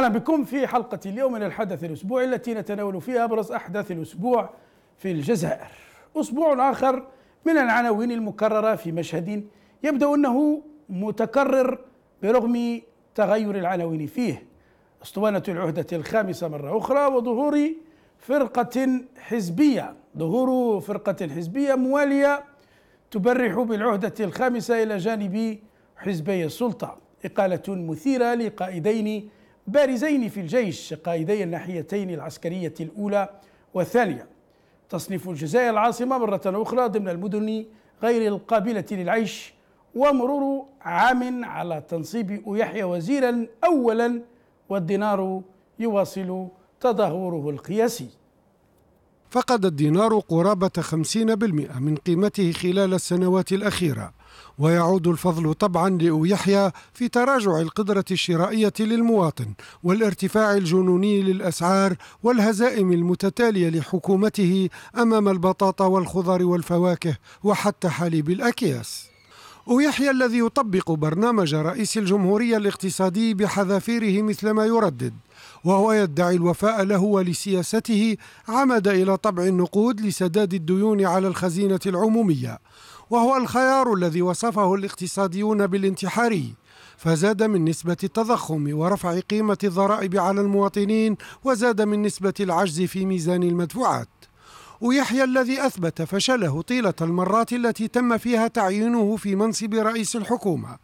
أهلا بكم في حلقة اليوم من الحدث الأسبوعي التي نتناول فيها أبرز أحداث الأسبوع في الجزائر. أسبوع آخر من العناوين المكررة في مشهد يبدو أنه متكرر برغم تغير العناوين فيه. أسطوانة العهدة الخامسة مرة أخرى وظهور فرقة حزبية، ظهور فرقة حزبية موالية تبرح بالعهدة الخامسة إلى جانب حزبي السلطة. إقالة مثيرة لقائدين بارزين في الجيش قائدي الناحيتين العسكرية الأولى والثانية. تصنيف الجزائر العاصمة مرة أخرى ضمن المدن غير القابلة للعيش ومرور عام على تنصيب يحيى وزيرا أولا والدينار يواصل تدهوره القياسي. فقد الدينار قرابة 50% من قيمته خلال السنوات الأخيرة. ويعود الفضل طبعا لأويحيى في تراجع القدرة الشرائية للمواطن والارتفاع الجنوني للأسعار والهزائم المتتالية لحكومته أمام البطاطا والخضر والفواكه وحتى حليب الأكياس. ويحيى الذي يطبق برنامج رئيس الجمهورية الاقتصادي بحذافيره مثل ما يردد وهو يدعي الوفاء له ولسياسته عمد إلى طبع النقود لسداد الديون على الخزينة العمومية. وهو الخيار الذي وصفه الاقتصاديون بالانتحاري فزاد من نسبة التضخم ورفع قيمة الضرائب على المواطنين وزاد من نسبة العجز في ميزان المدفوعات. ويحيى الذي أثبت فشله طيلة المرات التي تم فيها تعيينه في منصب رئيس الحكومة.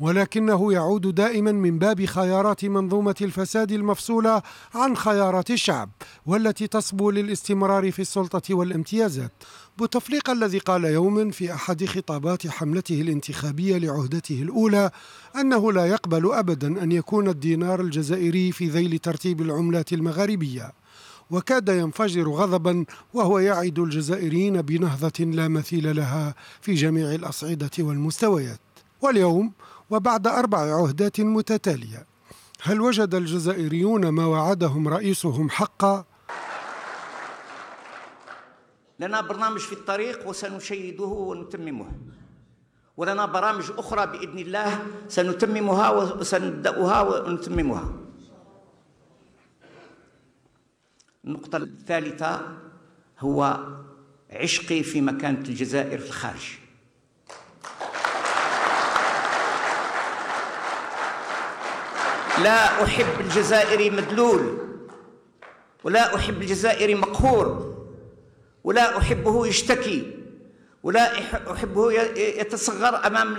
ولكنه يعود دائما من باب خيارات منظومة الفساد المفصولة عن خيارات الشعب والتي تصبو للاستمرار في السلطة والامتيازات. بوتفليقة الذي قال يوما في أحد خطابات حملته الانتخابية لعهدته الأولى أنه لا يقبل أبدا أن يكون الدينار الجزائري في ذيل ترتيب العملات المغاربية وكاد ينفجر غضبا وهو يعد الجزائريين بنهضة لا مثيل لها في جميع الأصعدة والمستويات واليوم وبعد أربع عهدات متتالية هل وجد الجزائريون ما وعدهم رئيسهم حقا؟ لنا برنامج في الطريق وسنشيده ونتممه. ولنا برامج أخرى بإذن الله سنتممها وسنبدأها ونتممها. النقطة الثالثة هو عشقي في مكانة الجزائر في الخارج. لا أحب الجزائري مدلول ولا أحب الجزائري مقهور. ولا أحبه يشتكي ولا أحبه يتصغر أمام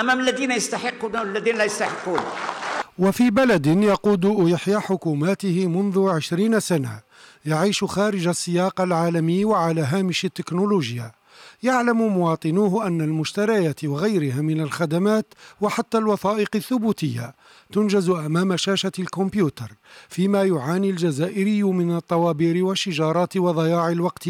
أمام الذين يستحقون والذين لا يستحقون. وفي بلد يقود يحيى حكوماته منذ عشرين سنة يعيش خارج السياق العالمي وعلى هامش التكنولوجيا. يعلم مواطنوه أن المشتريات وغيرها من الخدمات وحتى الوثائق الثبوتية تنجز أمام شاشة الكمبيوتر فيما يعاني الجزائري من الطوابير والشجارات وضياع الوقت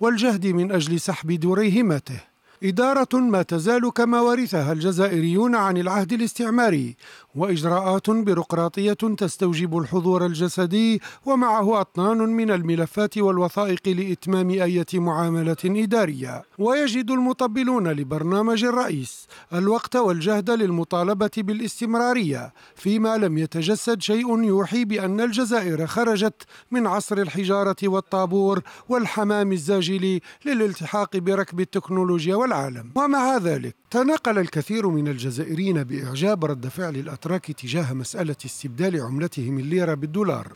والجهد من أجل سحب دريهماته إدارة ما تزال كما ورثها الجزائريون عن العهد الاستعماري وإجراءات بيروقراطية تستوجب الحضور الجسدي ومعه أطنان من الملفات والوثائق لإتمام أية معاملة إدارية. ويجد المطبلون لبرنامج الرئيس الوقت والجهد للمطالبة بالاستمرارية فيما لم يتجسد شيء يوحي بأن الجزائر خرجت من عصر الحجارة والطابور والحمام الزاجل للالتحاق بركب التكنولوجيا والعالم. ومع ذلك تناقل الكثير من الجزائريين بإعجاب رد فعل الأتراك تجاه مسألة استبدال عملتهم الليرة بالدولار.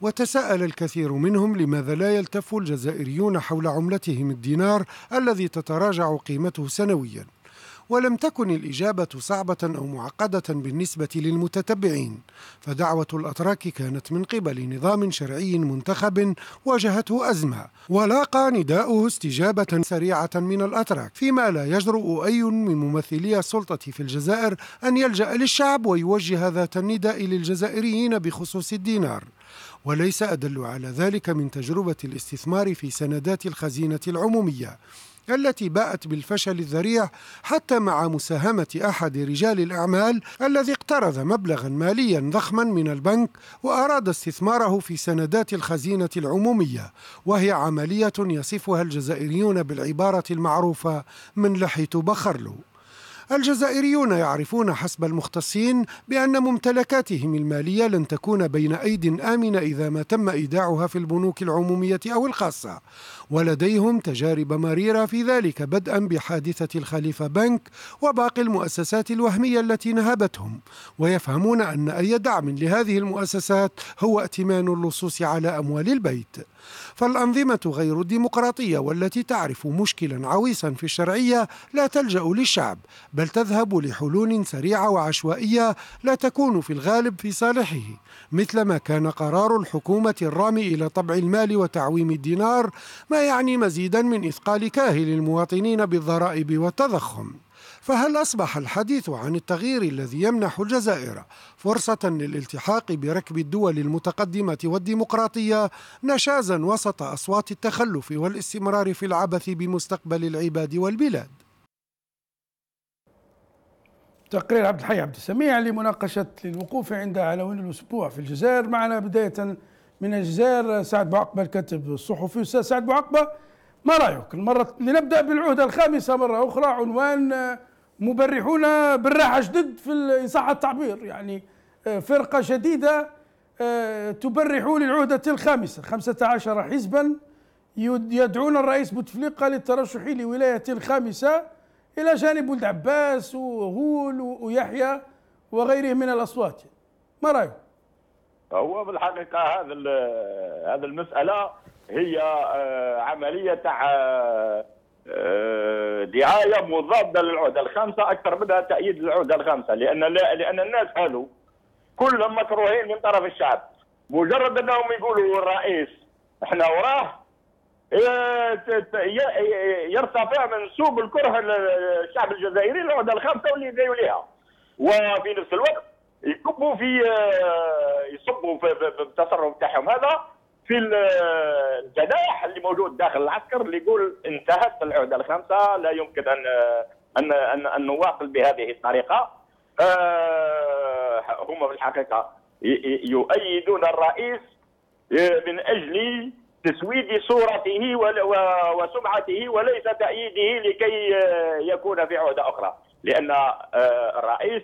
وتساءل الكثير منهم لماذا لا يلتف الجزائريون حول عملتهم الدينار الذي تتراجع قيمته سنويا. ولم تكن الإجابة صعبة أو معقدة بالنسبة للمتتبعين فدعوة الأتراك كانت من قبل نظام شرعي منتخب واجهته أزمة ولاقى نداؤه استجابة سريعة من الأتراك فيما لا يجرؤ أي من ممثلي السلطة في الجزائر أن يلجأ للشعب ويوجه ذات النداء للجزائريين بخصوص الدينار. وليس أدل على ذلك من تجربة الاستثمار في سندات الخزينة العمومية. التي باءت بالفشل الذريع حتى مع مساهمة أحد رجال الأعمال الذي اقترض مبلغا ماليا ضخما من البنك وأراد استثماره في سندات الخزينة العمومية وهي عملية يصفها الجزائريون بالعبارة المعروفة من لحيت بخرلو. الجزائريون يعرفون حسب المختصين بأن ممتلكاتهم المالية لن تكون بين أيد آمنة إذا ما تم إيداعها في البنوك العمومية أو الخاصة. ولديهم تجارب مريرة في ذلك بدءا بحادثة الخليفة بنك وباقي المؤسسات الوهمية التي نهبتهم. ويفهمون أن أي دعم لهذه المؤسسات هو ائتمان اللصوص على أموال البيت. فالأنظمة غير الديمقراطية والتي تعرف مشكلا عويصا في الشرعية لا تلجأ للشعب بل تذهب لحلول سريعة وعشوائية لا تكون في الغالب في صالحه. مثلما كان قرار الحكومة الرامي إلى طبع المال وتعويم الدينار ما يعني مزيدا من إثقال كاهل المواطنين بالضرائب والتضخم. فهل أصبح الحديث عن التغيير الذي يمنح الجزائر فرصة للالتحاق بركب الدول المتقدمة والديمقراطية نشازا وسط أصوات التخلف والاستمرار في العبث بمستقبل العباد والبلاد؟ تقرير عبد الحي عبد السميع لمناقشة للوقوف عند عناوين الأسبوع في الجزائر. معنا بداية من الجزائر سعد بوعقبة الكاتب الصحفي. أستاذ سعد بوعقبة ما رأيك؟ المرة لنبدأ بالعهدة الخامسة مرة أخرى عنوان مبرحون بالراحة جدد في إن صح التعبير يعني آه، فرقة جديدة آه، تبرح للعهدة الخامسة خمسة عشر حزبا يدعون الرئيس بوتفليقة للترشح لولاية الخامسة إلى جانب ولد عباس وغول ويحيى وغيره من الأصوات ما رأيك؟ هو بالحقيقة هذا هذه المسألة هي آه، عملية تاع دعاية مضادة للعهدة. الخامسة أكثر منها تأييد للعهدة الخامسة لأن لأن الناس هذو كلهم مكروهين من طرف الشعب. مجرد أنهم يقولوا الرئيس إحنا وراه يرتفع منسوب الكره الشعب الجزائري للعهدة الخامسة واللي يدعوا لها وفي نفس الوقت يكبوا في آه، يصبوا في التصرف تاعهم هذا في الجناح اللي موجود داخل العسكر اللي يقول انتهت العهده الخامسة لا يمكن أن أن أن, أن نواصل بهذه الطريقة. آه، هم في الحقيقة يؤيدون الرئيس آه، من أجل تسويد صورته وسمعته وليس تأييده لكي آه، يكون في عهده أخرى. لأن الرئيس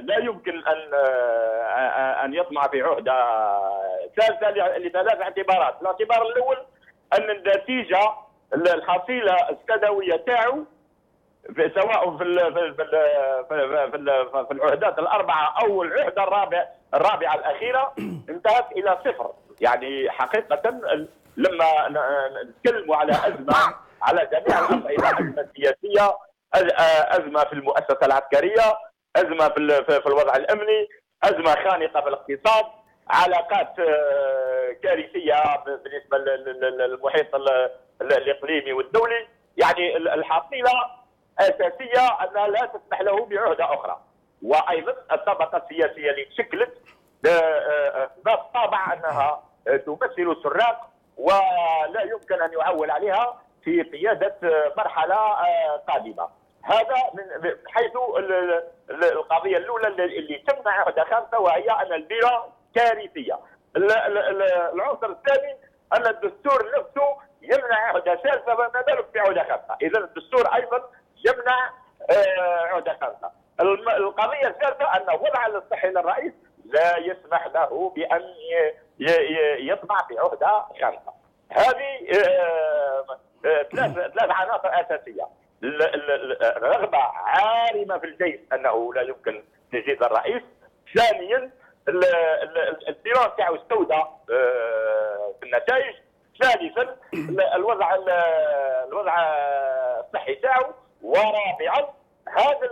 لا يمكن أن أن يطمع في عهدة. ثالثة لثلاث اعتبارات، الاعتبار الأول أن النتيجة الحصيلة السنوية تاعو سواء في في في في, في العهدات الأربعة أو العهدة الرابعه الرابعة الأخيرة انتهت إلى صفر، يعني حقيقة لما نتكلموا على أزمة على جميع الاصعده ازمه سياسيه أزمة في المؤسسة العسكرية أزمة في الوضع الأمني أزمة خانقة في الاقتصاد علاقات آه، كارثية بالنسبة للمحيط الإقليمي والدولي. يعني الحصيله أساسية انها لا تسمح له بعهدة أخرى. وأيضا الطبقة السياسية اللي تشكلت ذات آه، طابع أنها تمثل السراق ولا يمكن أن يعول عليها في قيادة مرحلة آه، قادمة. هذا من حيث القضية الأولى اللي تمنع خامسه وهي أن البيرة كارثية. العنصر الثاني أن الدستور نفسه يمنع ثالثه فما بالك بعهده خامسه إذا الدستور أيضا يمنع آه، عهده خامسه القضية الثالثة أن وضع الصحي للرئيس لا يسمح له بأن يطمع في عهدة خامسه هذه آه، آه، ثلاث ثلاث عناصر أساسية. الرغبه عارمة في الجيش أنه لا يمكن تجديد الرئيس. ثانيا البيران تاعو استودع آه، في النتائج. ثالثا الوضع الوضع الصحي تاعو ورابعا هذا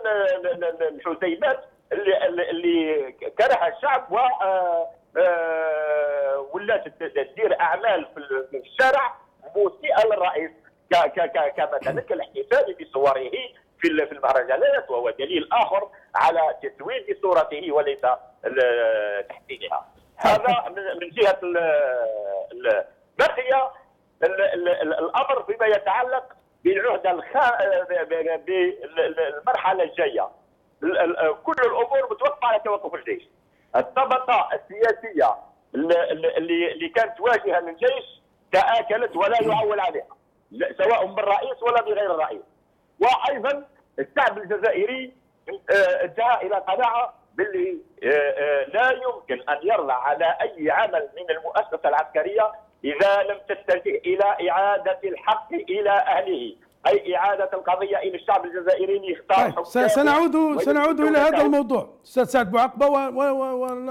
الحسيمات اللي اللي كره الشعب و آه، آه، ولات تدير أعمال في الشارع مسيئه للرئيس كمثلا كالاحتفال بصوره في في المهرجانات وهو دليل آخر على تسويد صورته وليس تحسينها. هذا من جهة بقي الأمر فيما يتعلق بالعهده الخا... بالمرحلة الجاية. كل الأمور متوقفة على توقف الجيش. الطبقة السياسية اللي اللي كانت واجهة للجيش تآكلت ولا يعول عليها. سواء بالرئيس ولا بغير الرئيس وأيضا الشعب الجزائري آه، انتهى إلى قناعة باللي آه، آه، لا يمكن أن يرضى على أي عمل من المؤسسة العسكرية إذا لم تتجه إلى إعادة الحق إلى أهله. أي إعادة القضية إلى الشعب الجزائري يختار طيب سنعود سنعود إلى هذا الموضوع. أستاذ سعد بوعقبه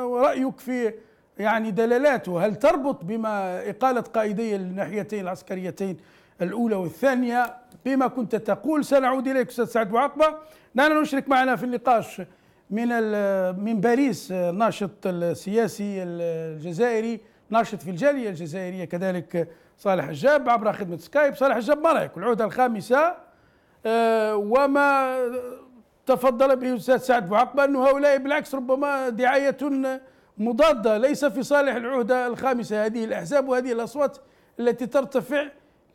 ورايك في يعني دلالاته. هل تربط بما إقالة قائدي الناحيتين العسكريتين الأولى والثانية بما كنت تقول. سنعود إليك أستاذ سعد بوعقبة نحن نشرك معنا في النقاش من من باريس الناشط السياسي الجزائري ناشط في الجالية الجزائرية كذلك صالح الجاب عبر خدمة سكايب. صالح الجاب ما رأيك؟ العهده الخامسة آه، وما تفضل به الاستاذ سعد بوعقبة انه هؤلاء بالعكس ربما دعاية مضادة ليس في صالح العهده الخامسة. هذه الأحزاب وهذه الأصوات التي ترتفع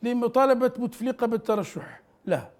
لمطالبة بوتفليقه بالترشح. لها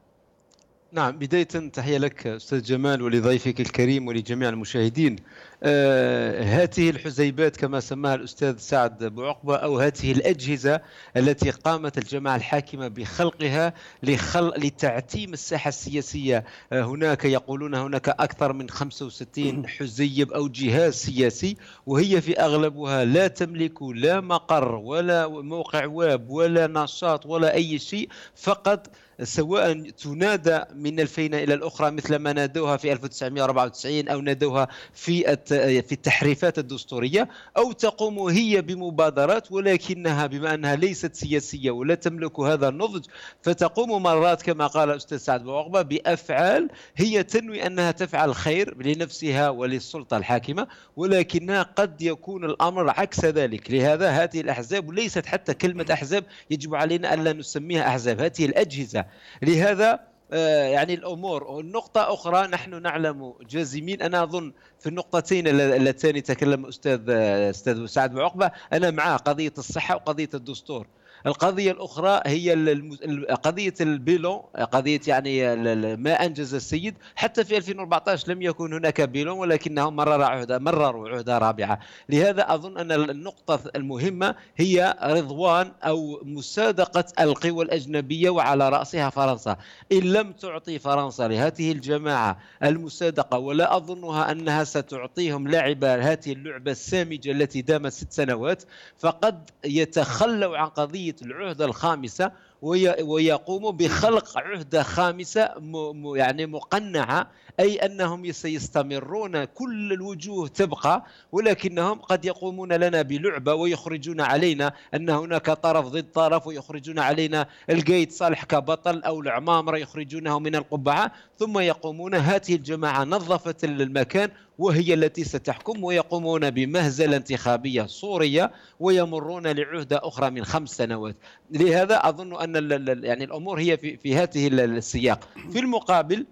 نعم بداية تحية لك أستاذ جمال ولضيفك الكريم ولجميع المشاهدين. آه هذه الحزيبات كما سماها الأستاذ سعد بوعقبة أو هذه الأجهزة التي قامت الجماعة الحاكمة بخلقها لخل... لتعتيم الساحة السياسية. آه هناك يقولون هناك أكثر من 65 حزيب أو جهاز سياسي وهي في أغلبها لا تملك لا مقر ولا موقع ويب ولا نشاط ولا أي شيء فقط سواء تنادى من الفينة إلى الأخرى مثل ما نادوها في 1994 أو نادوها في في التحريفات الدستورية أو تقوم هي بمبادرات ولكنها بما أنها ليست سياسية ولا تملك هذا النضج فتقوم مرات كما قال الأستاذ سعد بوعقبة بأفعال هي تنوي أنها تفعل خير لنفسها وللسلطة الحاكمة ولكنها قد يكون الأمر عكس ذلك. لهذا هذه الأحزاب ليست حتى كلمة أحزاب يجب علينا ألا نسميها أحزاب هذه الأجهزة. لهذا آه، يعني الأمور. النقطه أخرى نحن نعلم جازمين. أنا أظن في النقطتين اللتان تكلم أستاذ أستاذ سعد بعقبة. أنا مع قضية الصحة وقضية الدستور. القضية الأخرى هي قضية البيلون قضية يعني ما أنجز السيد. حتى في 2014 لم يكن هناك بيلون ولكنهم مرر عهدة مرروا عهدة رابعة. لهذا أظن أن النقطة المهمة هي رضوان أو مصادقة القوى الأجنبية وعلى رأسها فرنسا. إن لم تعطي فرنسا لهذه الجماعة المصادقة ولا أظنها أنها ستعطيهم لعبة هذه اللعبة السامجة التي دامت ست سنوات فقد يتخلوا عن قضية العهدة الخامسة ويقوم بخلق عهدة خامسة يعني مقنعة أي أنهم سيستمرون كل الوجوه تبقى ولكنهم قد يقومون لنا بلعبة ويخرجون علينا أن هناك طرف ضد طرف ويخرجون علينا القيد صالح كبطل أو العمامرة يخرجونه من القبعة ثم يقومون هذه الجماعة نظفت المكان وهي التي ستحكم ويقومون بمهزلة انتخابية صورية ويمرون لعهدة أخرى من خمس سنوات. لهذا أظن أن يعني الأمور هي في, في هذه السياق. في المقابل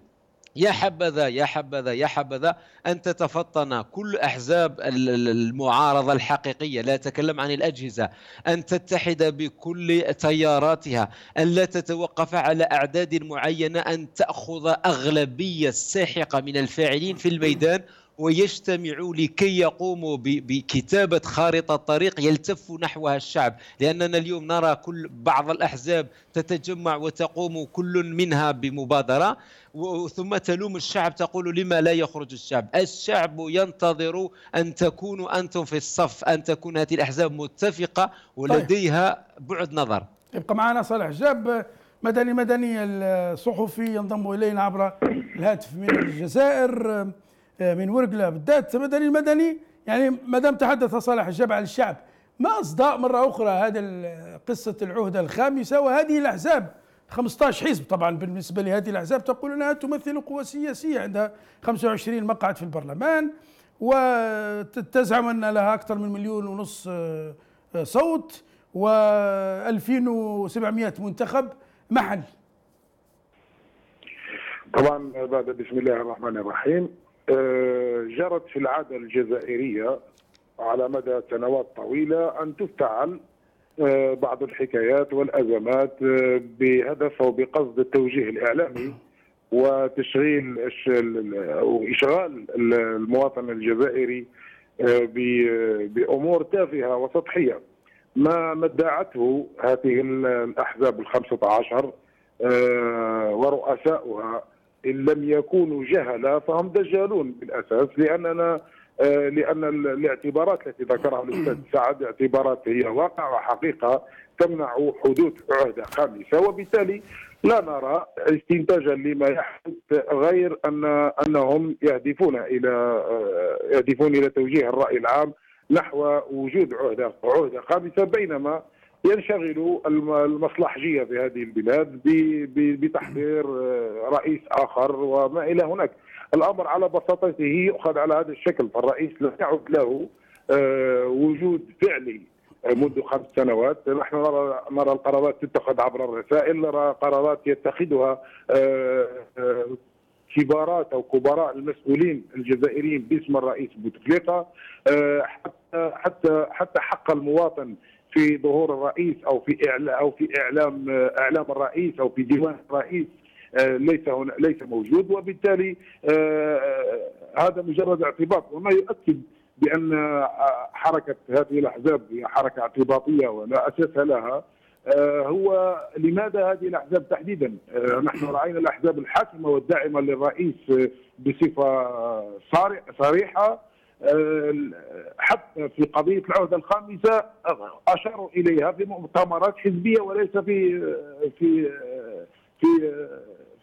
يا حبذا يا حبذا يا حبذا أن تتفطن كل أحزاب المعارضة الحقيقية لا أتكلم عن الأجهزة أن تتحد بكل تياراتها أن لا تتوقف على أعداد معينة أن تأخذ أغلبية ساحقة من الفاعلين في الميدان ويجتمعوا لكي يقوموا بكتابة خارطة طريق يلتف نحوها الشعب. لأننا اليوم نرى كل بعض الأحزاب تتجمع وتقوم كل منها بمبادرة ثم تلوم الشعب تقول لما لا يخرج الشعب؟ الشعب ينتظر أن تكونوا أنتم في الصف أن تكون هذه الأحزاب متفقة ولديها بعد نظر. يبقى معنا صالح جاب مدني مدني الصحفي ينضم إلينا عبر الهاتف من الجزائر. من ورقله بالذات مدني المدني يعني ما دام تحدث صالح الجبع للشعب ما أصداء مرة أخرى هذا قصة العهدة الخامسه وهذه الأحزاب. 15 حزب طبعا بالنسبة لهذه الأحزاب تقول إنها تمثل قوة سياسية عندها 25 مقعد في البرلمان وتزعم أن لها أكثر من مليون ونص آه، صوت و2700 منتخب محلي طبعا بعد بسم الله الرحمن الرحيم. جرت في العادة الجزائرية على مدى سنوات طويلة أن تفتعل آه، بعض الحكايات والأزمات آه، بهدف أو بقصد التوجيه الإعلامي وتشغيل أو إشغال المواطن الجزائري بأمور تافهة وسطحية. ما ادعته هذه الأحزاب الخمسة عشر ورؤساؤها إن لم يكونوا جهلة فهم دجالون بالأساس لأننا آه، لأن الاعتبارات التي ذكرها الأستاذ سعد اعتبارات هي واقع وحقيقة تمنع حدوث عهدة خامسة. وبالتالي لا نرى استنتاجا لما يحدث غير ان أنهم يهدفون إلى آه، يهدفون إلى توجيه الرأي العام نحو وجود عهده عهده خامسة بينما ينشغل المصلحجية في هذه البلاد بتحضير آه، رئيس آخر وما إلى هناك. الأمر على بساطته يؤخذ على هذا الشكل فالرئيس لا يعد له آه، وجود فعلي منذ خمس سنوات. نحن نرى نرى القرارات تتخذ عبر الرسائل نرى قرارات يتخذها آه، آه، كبارات أو كبراء المسؤولين الجزائريين باسم الرئيس بوتفليقه آه، حتى حتى حتى حق المواطن في ظهور الرئيس أو في اعلام أو في إعلام إعلام الرئيس أو في ديوان الرئيس ليس هنا ليس موجود. وبالتالي هذا مجرد اعتباط. وما يؤكد بأن حركة هذه الأحزاب هي حركة اعتباطية ولا أساس لها آه، هو لماذا هذه الأحزاب تحديدا؟ آه، نحن رأينا الأحزاب الحاكمة والداعمة للرئيس بصفة صريحة. آه، حتى في قضية العهده الخامسة اشاروا إليها في مؤتمرات حزبية وليس في في في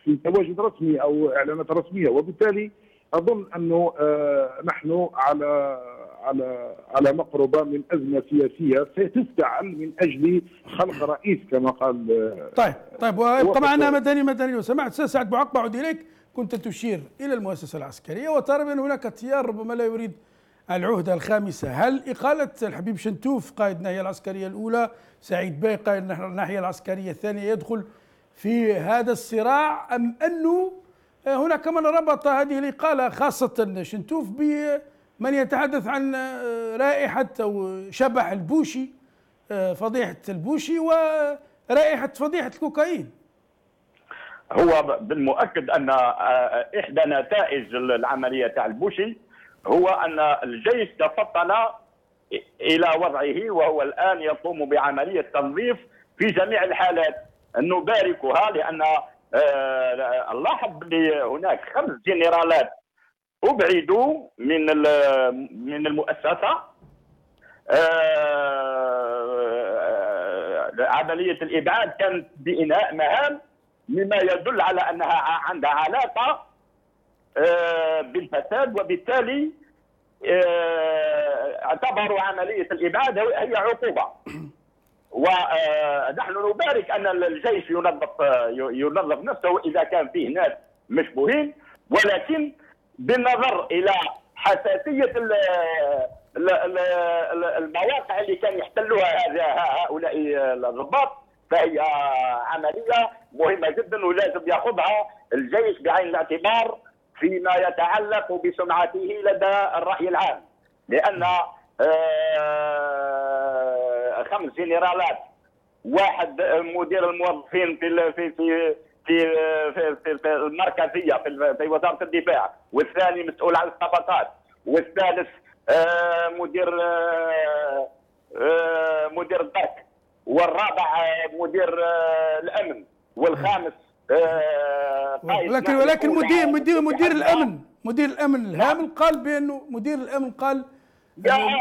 في تواجد رسمي أو إعلانات رسمية. وبالتالي أظن أنه آه، نحن على على على مقربة من أزمة سياسية ستفتعل من أجل خلق رئيس كما قال آه، طيب طيب ويبقى معنا مدني مدني لو سمحت أستاذ سعد بوعقبة عد إليك. كنت تشير إلى المؤسسة العسكرية وترى بأن هناك تيار ربما لا يريد العهده الخامسة. هل إقالة الحبيب شنتوف قائد الناحية العسكرية الأولى سعيد باي قائد الناحية العسكرية الثانية يدخل في هذا الصراع أم أنه آه، هناك من ربط هذه الإقالة خاصة شنتوف بمن يتحدث عن آه، رائحة أو شبح البوشي آه، فضيحة البوشي ورائحة فضيحة الكوكايين. هو بالمؤكد أن إحدى نتائج العملية تاع البوشي هو أن الجيش تفطن إلى وضعه وهو الآن يقوم بعملية تنظيف في جميع الحالات. نباركها لأن آه نلاحظ بلي هناك خمس جنرالات أبعدوا من من المؤسسة. آه عملية الإبعاد كانت بإنهاء مهام مما يدل على أنها عندها علاقة آه بالفساد وبالتالي آه، اعتبروا عملية الابعاد هي عقوبة. ونحن نبارك أن الجيش ينظف ينظف نفسه إذا كان فيه ناس مشبوهين ولكن بالنظر إلى حساسية المواقع اللي كان يحتلوها هؤلاء الضباط فهي عملية مهمة جدا ولازم يأخذها الجيش بعين الاعتبار. فيما يتعلق بسمعته لدى الرأي العام لأن آه، خمس جنرالات واحد مدير الموظفين في في في في في, المركزية في, في وزارة الدفاع والثاني مسؤول عن الطبقات والثالث آه، مدير آه، مدير الدرك والرابع مدير الأمن والخامس ولكن ولكن مدير مدير مدير الامن مدير الأمن الهامل قال بانه مدير الأمن قال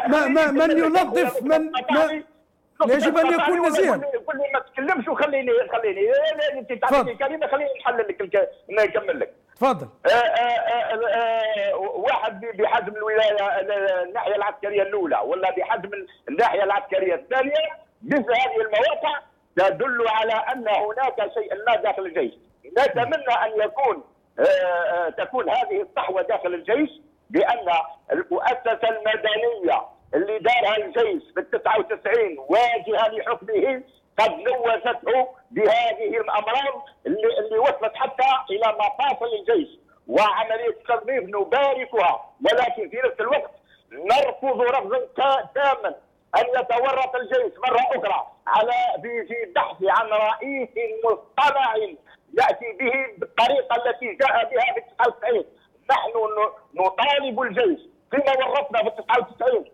ما ما من ينظف من ما يجب أن يكون نزيها. قل لي ما تتكلمش وخليني خليني. أنت تعطيني كلمه خليني نحلل لك نكمل لك. تفضل. آه، آه، آه، واحد بحجم الولايه الناحية العسكرية الأولى ولا بحجم الناحية العسكرية الثانية مثل هذه المواقع تدل على أن هناك شيء ما داخل الجيش. نتمنى أن يكون تكون هذه الصحوة داخل الجيش بأن المؤسسة المدنية اللي دارها الجيش في 99 واجهة لحكمه قد لوثته بهذه الأمراض اللي, اللي وصلت حتى إلى مفاصل الجيش. وعملية التنظيف نباركها. ولكن في نفس الوقت نرفض رفضا تاما أن يتورط الجيش مرة أخرى على في في البحث عن رئيس مصطنع يأتي به بالطريقة التي جاء بها في 99 نحن نطالب الجيش فيما ورطنا في 99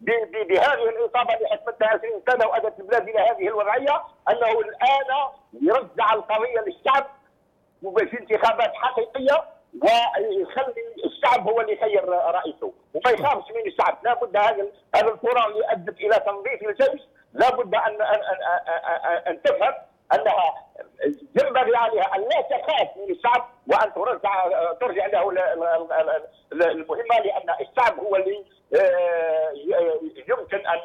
بهذه الإصابة اللي حكمتها 20 سنه وأدت البلاد إلى هذه الوضعية أنه الآن يرجع القضية للشعب انت انتخابات حقيقية ويخلي الشعب هو اللي يخير رئيسه وما يخافش من الشعب. لابد هذا هذا القرار اللي ادت إلى تنظيف الجيش. لابد ان ان ان, أن تفهم أنها ينبغي عليها أن لا تخاف من الشعب وأن ترجع ترجع له المهمة لأن الشعب هو اللي آه، يمكن أن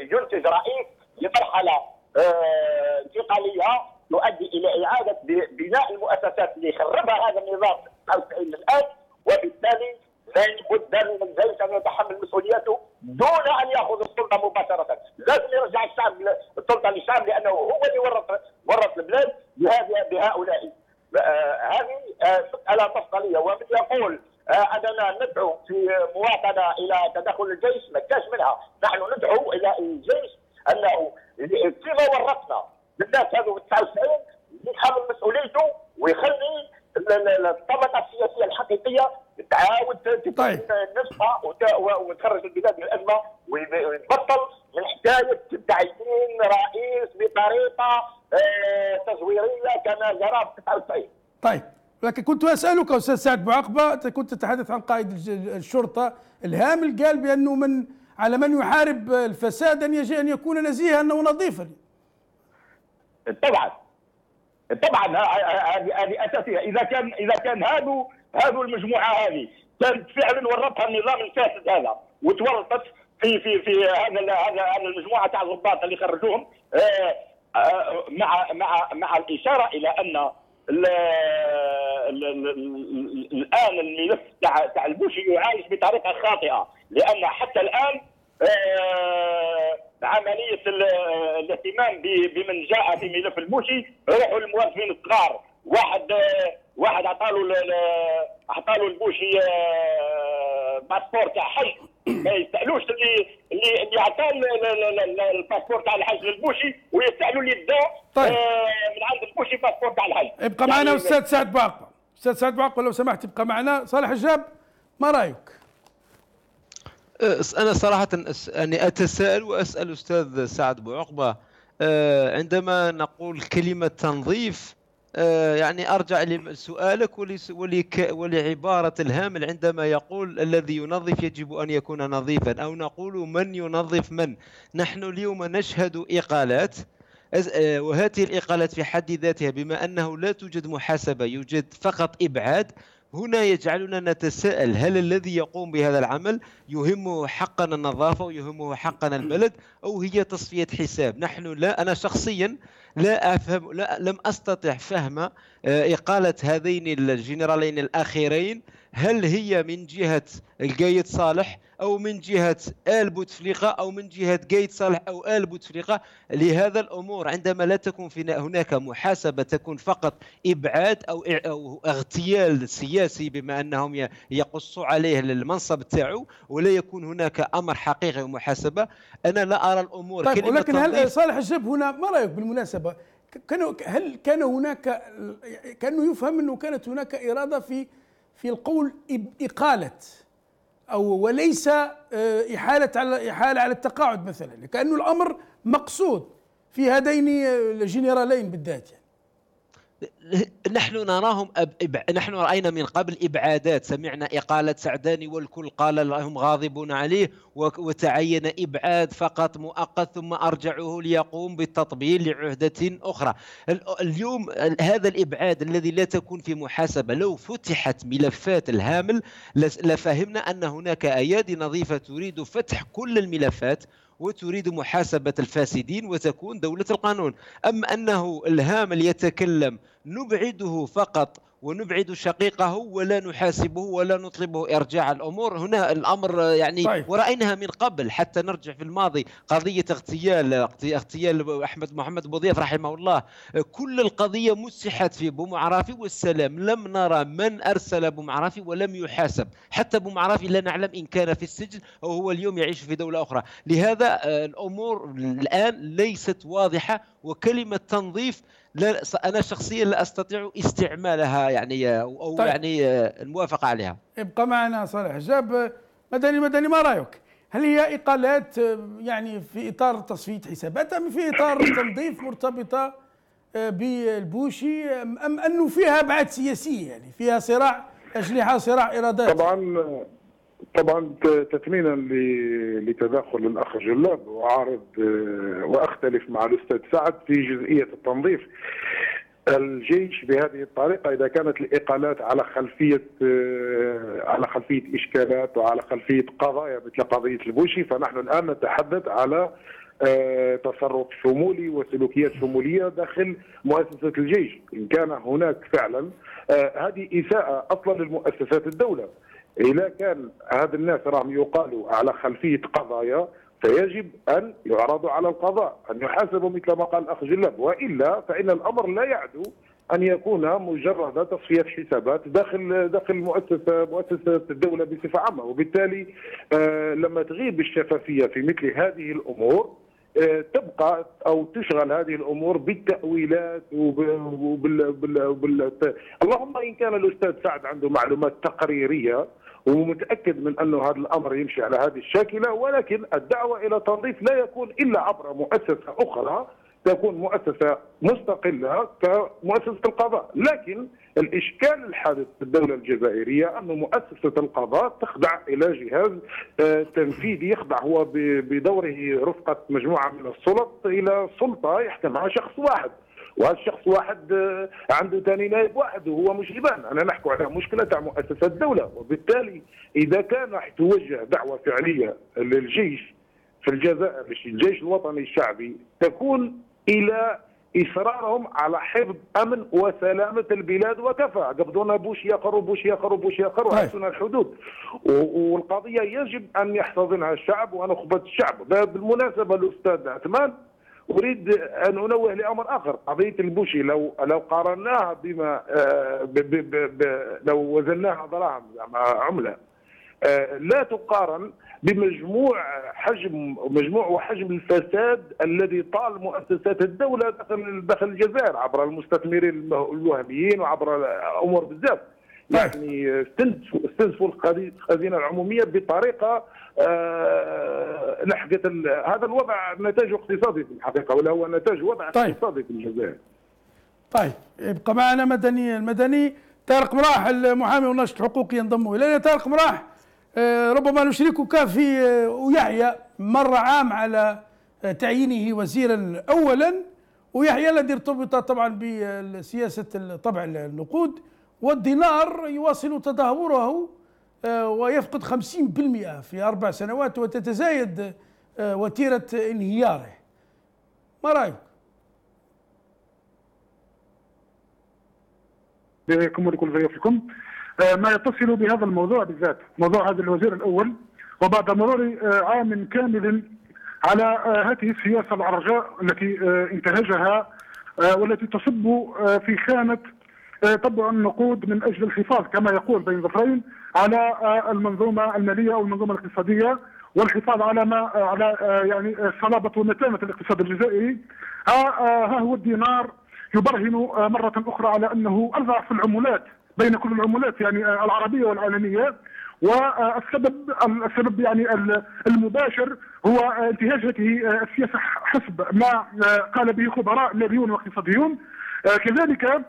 ينتج رئيس لمرحلة آه، انتقالية تؤدي إلى إعادة بناء المؤسسات اللي خربها هذا النظام 99 الآن. وبالتالي لابد من الجيش أن يتحمل مسؤوليته دون أن يأخذ السلطة مباشرة، لازم يرجع الشعب السلطة للشعب لأنه هو اللي ورط ورط البلاد بهؤلاء. آه هذه آه مساله مفصلية. ومن يقول آه أننا ندعو في مواطنه إلى تدخل الجيش ما كاش منها، نحن ندعو إلى الجيش أنه كما ورطنا. بالناس هذو 99 يتحمل مسؤوليته ويخلي الطبقة السياسية الحقيقية تعاود طيب. نفسها وتخرج البلاد من الأزمة ويبطل من حكاية تعيين رئيس بطريقة آه، تزويرية كما جرى في 99 طيب. لكن كنت أسألك أستاذ سعد بوعقبه كنت تتحدث عن قائد الشرطة. الهامل قال بانه من على من يحارب الفساد أن يجي أن يكون نزيها ونظيفا طبعا. طبعا هذه هذه أساسية. إذا كان إذا كان هذو هذو المجموعة هذه كانت فعلا ورطها النظام الفاسد هذا وتورطت في في في هذا هذا المجموعة تاع الضباط اللي خرجوهم آه، آه، مع مع مع الإشارة إلى أن الآن الملف تاع تاع البوشي يعالج بطريقة خاطئة لأن حتى الآن آه، عملية الاهتمام بمن جاء في ملف الموشي روحوا الموظفين الصغار. واحد واحد عطاله عطاله البوشي آه، باسبور تاع حج. ما يستاهلوش اللي اللي اللي عطاه الباسبور تاع الحج للبوشي ويستاهلوا اللي دا طيب. آه، من عند البوشي باسبور تاع الحج. ابقى معنا يعني أستاذ سعد باقه أستاذ سعد باقه لو سمحت ابقى معنا. صالح الجاب ما رأيك؟ أه، أنا صراحة يعني أتساءل وأسأل أستاذ سعد بوعقبة أه، عندما نقول كلمة تنظيف أه، يعني أرجع لسؤالك ولعبارة الهامل عندما يقول الذي ينظف يجب أن يكون نظيفا أو نقول من ينظف من. نحن اليوم نشهد إقالات وهذه الإقالات في حد ذاتها بما أنه لا توجد محاسبة يوجد فقط إبعاد. هنا يجعلنا نتساءل هل الذي يقوم بهذا العمل يهمه حقا النظافة ويهمه حقا البلد أو هي تصفية حساب؟ نحن لا أنا شخصيا لا أفهم لا لم أستطع فهم آه، إقالة هذين الجنرالين الأخيرين هل هي من جهة القايد صالح أو من جهة آل بوتفليقة أو من جهة قايد صالح أو آل بوتفليقة لهذا الأمور عندما لا تكون في هناك محاسبة تكون فقط إبعاد أو أو اغتيال سياسي بما أنهم يقصوا عليه المنصب تاعو ولا يكون هناك أمر حقيقي ومحاسبه أنا لا أرى الأمور طيب ولكن هل صالح الجب هنا ما رأيك بالمناسبة؟ كانوا هل كان هناك كانه يفهم أنه كانت هناك إرادة في في القول إقالة. أو وليس آه، إحالة على إحالة على التقاعد مثلا كأنه الأمر مقصود في هذين الجنرالين بالذات يعني. نحن نراهم أب... نحن رأينا من قبل إبعادات. سمعنا إقالة سعداني والكل قال هم غاضبون عليه وتعين إبعاد فقط مؤقت ثم أرجعوه ليقوم بالتطبيل لعهدة أخرى. اليوم هذا الإبعاد الذي لا تكون في محاسبة لو فتحت ملفات الهامل لفهمنا أن هناك أيادي نظيفة تريد فتح كل الملفات وتريد محاسبة الفاسدين وتكون دولة القانون. أما أنه الهامل يتكلم نبعده فقط ونبعد شقيقه ولا نحاسبه ولا نطلبه إرجاع الأمور. هنا الأمر يعني طيب. ورأيناها من قبل. حتى نرجع في الماضي قضية اغتيال اغتيال أحمد محمد بوضيف رحمه الله. كل القضية مسحت في بومعرافي والسلام. لم نرى من أرسل بومعرافي ولم يحاسب. حتى بومعرافي لا نعلم إن كان في السجن أو هو اليوم يعيش في دولة أخرى. لهذا آه، الأمور الآن ليست واضحة. وكلمة تنظيف لا أنا شخصيا لا أستطيع استعمالها يعني أو طيب. يعني الموافقة عليها ابقى معنا صالح جاب مدني مدني ما رأيك؟ هل هي إقالات يعني في إطار تصفية حسابات أم في إطار تنظيف مرتبطة بالبوشي أم أنه فيها ابعاد سياسية يعني فيها صراع أجنحة صراع إرادات طبعا طبعا تثمينا لتدخل الأخ جلاب واعارض وأختلف مع الأستاذ سعد في جزئية التنظيف الجيش بهذه الطريقة إذا كانت الإقالات على خلفية على خلفية إشكالات وعلى خلفية قضايا مثل قضية البوشي فنحن الآن نتحدث على آه، تصرف شمولي وسلوكيات شمولية داخل مؤسسة الجيش، إن كان هناك فعلا آه، هذه إساءة أصلا للمؤسسات الدولة. إذا كان هذا الناس راهم يقالوا على خلفية قضايا فيجب أن يعرضوا على القضاء، أن يحاسبوا مثل ما قال الأخ جلاب، وإلا فإن الأمر لا يعدو أن يكون مجرد تصفية حسابات داخل داخل مؤسسه مؤسسه الدولة بصفة عامة، وبالتالي آه لما تغيب الشفافية في مثل هذه الأمور آه، تبقى أو تشغل هذه الأمور بالتأويلات وبال بال... وبال... اللهم إن كان الأستاذ سعد عنده معلومات تقريرية ومتاكد من انه هذا الأمر يمشي على هذه الشاكلة ولكن الدعوة إلى تنظيف لا يكون إلا عبر مؤسسة أخرى تكون مؤسسة مستقلة كمؤسسة القضاء. لكن الإشكال الحادث في الدولة الجزائرية أن مؤسسة القضاء تخضع إلى جهاز آه، تنفيذي يخضع هو بدوره رفقة مجموعة من السلط إلى سلطة يحكمها شخص واحد. وهذا الشخص واحد آه، عنده ثاني نائب واحد وهو مش يبان أنا نحكي على مشكلة تاع مؤسسة الدولة. وبالتالي إذا كان راح توجه دعوة فعلية للجيش في الجزائر الجيش الوطني الشعبي تكون إلى إصرارهم على حفظ أمن وسلامة البلاد وكفى. قبضونا بوش يقر وبوش يقر وبوش يقر وحسنا الحدود. والقضية يجب أن يحتضنها الشعب ونخبه الشعب. بالمناسبة الأستاذ عثمان أريد أن أنوه لأمر آخر قضية البوشي لو لو قارناها بما آه، ب ب ب لو وزناها دراهم عملة آه، لا تقارن بمجموع حجم مجموع وحجم الفساد الذي طال مؤسسات الدولة داخل داخل الجزائر عبر المستثمرين الوهميين وعبر امور بزاف. يعني استنزفوا الخزينه العمومية بطريقة آه لحقت هذا الوضع نتاج اقتصادي في الحقيقة ولا هو نتاج وضع طيب. اقتصادي في الجزائر. طيب يبقى معنا مدني المدني طارق مراح المحامي والناشط الحقوقي ينضم إلينا طارق مراح آه، ربما نشركك في آه، ويحيى مر عام على تعيينه وزيرا اولا ويحيى الذي ارتبط طبعا بسياسه طبع النقود والدينار يواصل تدهوره ويفقد 50% في أربع سنوات وتتزايد وتيرة انهياره ما رأيك؟ بكم ولكل ضيوفكم آه، ما يتصل بهذا الموضوع بالذات موضوع هذا الوزير الأول وبعد مرور آه، عام كامل على آه، هذه السياسة العرجاء التي انتهجها والتي تصب في خانة طبع النقود من أجل الحفاظ كما يقول بين ظفرين على المنظومة المالية أو المنظومة الاقتصادية والحفاظ على ما على يعني صلابة ومتانة الاقتصاد الجزائري. ها هو الدينار يبرهن مرة أخرى على أنه أضعف العملات بين كل العملات يعني آه، العربية والعالمية. والسبب السبب يعني المباشر هو انتهاج هذه آه، السياسة حسب ما آه، قال به خبراء ماليون واقتصاديون. كذلك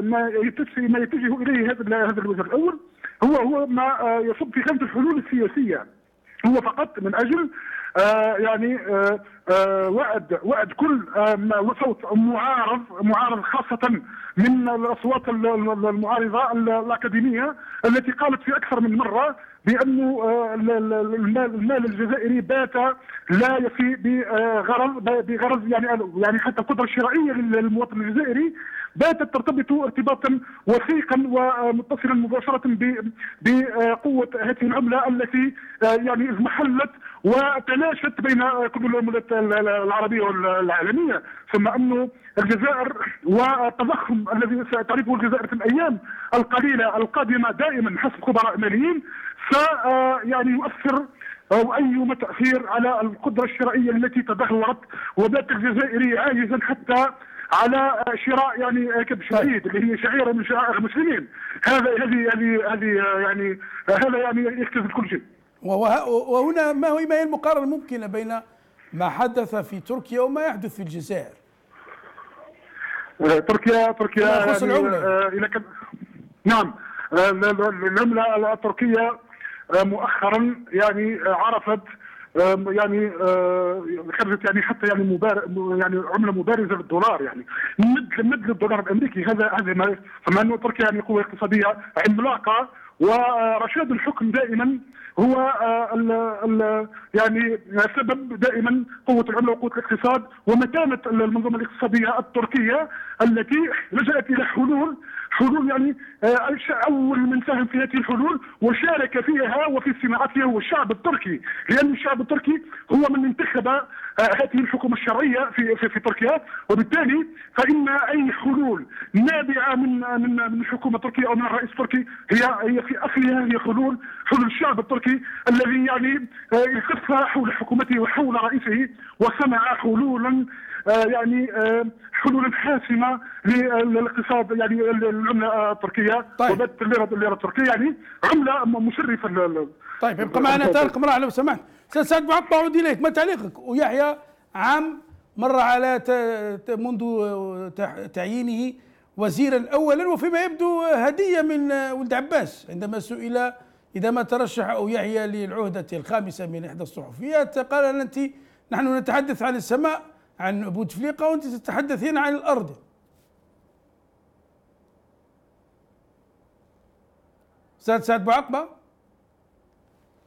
ما يتجه ما يتجه إليه هذا هذا الوزير الأول. هو هو ما يصب في خانه الحلول السياسية. هو فقط من أجل آه يعني آه آه وعد وعد كل آه صوت معارض معارض خاصة من الأصوات المعارضة الأكاديمية التي قالت في أكثر من مرة بأنه آه، المال الجزائري بات لا يفي بغرض بغرض يعني يعني حتى القدرة الشرائية للمواطن الجزائري باتت ترتبط ارتباطا وثيقا ومتصلا مباشرة بقوة هذه العملة التي آه، يعني اضمحلت وتلاشت بين كل العملات العربية والعالمية ثم أنه الجزائر والتضخم الذي ستعرفه الجزائر في الأيام القليلة القادمة دائما حسب خبراء ماليين س آه، يعني يؤثر أو أي تأثير على القدرة الشرائيه التي تدهورت وبات الجزائري عاجزا حتى على شراء يعني كبش شهيد اللي هي شعيره من شعائر المسلمين. هذا هذه هذه هذه يعني هذا يعني يختزل كل شيء. وهنا ما هو ما هي المقارنة الممكنة بين ما حدث في تركيا وما يحدث في الجزائر؟ تركيا تركيا يعني العملة. آه، إلى كم نعم. آه، ال- ال- العملة التركية آه، مؤخرا يعني عرفت آه، يعني آه، خرجت يعني حتى يعني مبار يعني عملة مبارزة للدولار يعني. مثل مثل الدولار الأمريكي. هذا هذا ما فما أنه تركيا يعني قوة اقتصادية عملاقة ورشاد الحكم دائما هو آه، ال ال يعني سبب دائما قوة العملة وقوة الاقتصاد ومتانة المنظومة الاقتصادية التركية التي لجأت إلى حلول حلول يعني آه، الش- أول من ساهم في هذه الحلول وشارك فيها وفي صناعتها هو الشعب التركي لأن الشعب التركي هو من انتخب آه، هذه الحكومة الشرعية في في, في تركيا. وبالتالي فإن أي حلول نابعة من من من الحكومة التركيه أو من الرئيس التركي هي هي في اصلها هي حلول حلول الشعب التركي الذي يعني آه، التف حول حكومته وحول رئيسه وصنع حلولا آه، يعني آه، حلولا حاسمة للاقتصاد يعني العملة التركية. طيب. وبدت الليره الليره التركيه يعني عملة مشرفة طيب ابقى معنا طارق مراح لو سمحت. أستاذ سعد بعقبة اعود اليك ما تعليقك. ويحيى عام مر على. منذ تع- تعيينه وزيرا اولا. وفيما يبدو هدية من ولد عباس عندما سئل إذا ما ترشح أو يحيى للعهدة الخامسة من إحدى الصحفيات؟ قال أنت نحن نتحدث عن السماء عن بوتفليقه وأنت تتحدثين عن الأرض. أستاذ سعد بوعقبه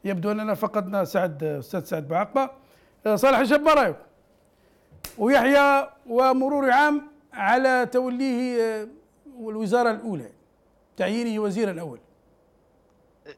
يبدو أننا فقدنا سعد أستاذ سعد بوعقبه أه، صالح الشاب ما رايك؟ ويحيى ومرور عام على توليه أه، الوزارة الأولى تعيينه وزيرا اول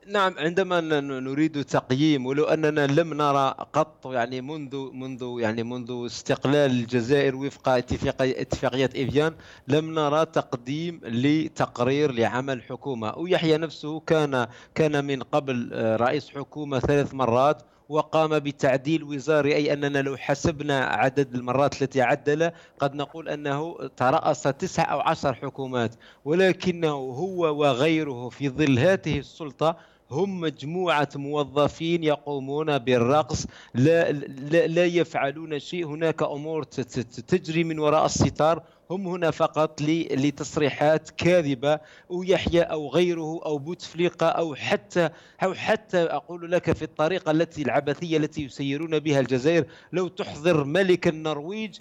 نعم عندما نريد تقييم ولو أننا لم نرى قط يعني منذ منذ يعني منذ استقلال الجزائر وفق اتفاقية ايفيان لم نرى تقديم لتقرير لعمل حكومة. ويحيى نفسه كان كان من قبل آه، رئيس حكومة ثلاث مرات وقام بتعديل وزاري أي أننا لو حسبنا عدد المرات التي عدل قد نقول أنه ترأس تسع أو عشر حكومات. ولكنه هو وغيره في ظل هذه السلطة هم مجموعة موظفين يقومون بالرقص. لا, لا, لا يفعلون شيء. هناك أمور تجري من وراء الستار. هم هنا فقط لتصريحات كاذبة أو يحيى أو غيره أو بوتفليقة أو حتى أو حتى أقول لك في الطريقة التي العبثية التي يسيرون بها الجزائر لو تحضر ملك النرويج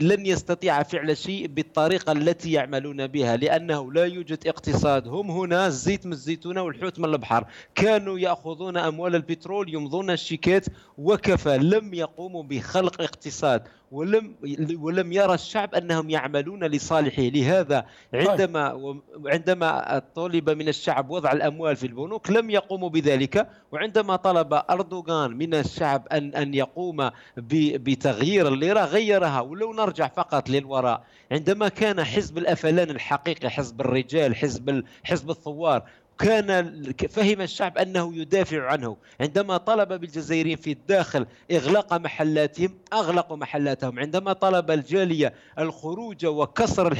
لن يستطيع فعل شيء بالطريقة التي يعملون بها لأنه لا يوجد اقتصاد. هم هنا الزيت من الزيتونة والحوت من البحر. كانوا يأخذون أموال البترول يمضون الشيكات وكفى. لم يقوموا بخلق اقتصاد ولم ولم يرى الشعب أنهم يعملون لصالحه. لهذا عندما عندما طلب من الشعب وضع الأموال في البنوك لم يقوموا بذلك وعندما طلب أردوغان من الشعب ان أن يقوم بتغيير الليرة غيرها ولو نرجع فقط للوراء. عندما كان حزب الأفلان الحقيقي حزب الرجال حزب حزب الثوار كان فهم الشعب أنه يدافع عنه. عندما طلب بالجزائريين في الداخل إغلاق محلاتهم أغلقوا محلاتهم. عندما طلب الجالية الخروج وكسر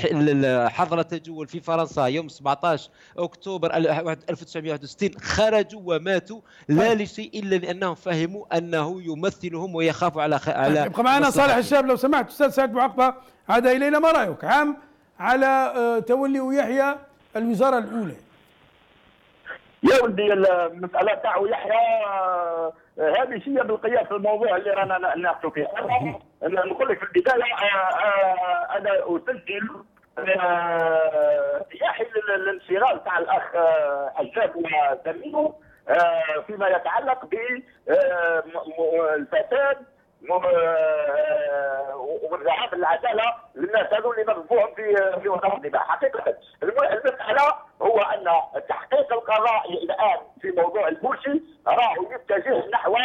حظر التجول في فرنسا يوم 17 أكتوبر ال- 1961 خرجوا وماتوا. لا لشيء إلا لأنهم فهموا أنه يمثلهم ويخاف على خ... على يبقى معنا صالح. الشاب لو سمحت. أستاذ سعد بوعقبه عاد إلينا ما رأيك؟ عام على آه، تولي ويحيى الوزارة الأولى. يا ولدي المسألة تاعو يحيى آه، هامشيه بالقياس في الموضوع اللي رانا نناقشوا فيه. أنا نقول لك في البداية آه، آه، أنا أسجل يحيى ال- الانشغال تاع الأخ حجاب وزميله فيما يتعلق بالفساد والذهاب للعداله للناس هذو اللي مذبوحهم في في الدفاع حقيقة الم- المسألة هو أن تحقيق القضاء الآن في موضوع البوشي راهو يتجه نحو